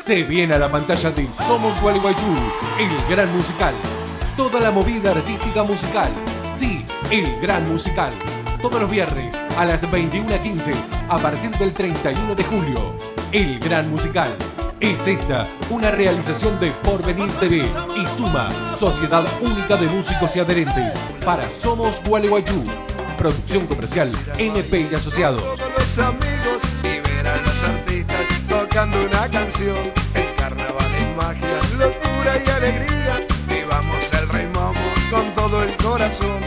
Se viene a la pantalla de Somos Gualeguaychú, el gran musical. Toda la movida artística musical. Sí, el gran musical. Todos los viernes a las 21.15 a partir del 31 de julio. El gran musical. Es esta una realización de Porvenir TV y Suma, Sociedad Única de Músicos y Adherentes, para Somos Gualeguaychú. Producción comercial NP y Asociados buscando una canción. El carnaval es magia, locura y alegría. Vivamos el rey momo con todo el corazón.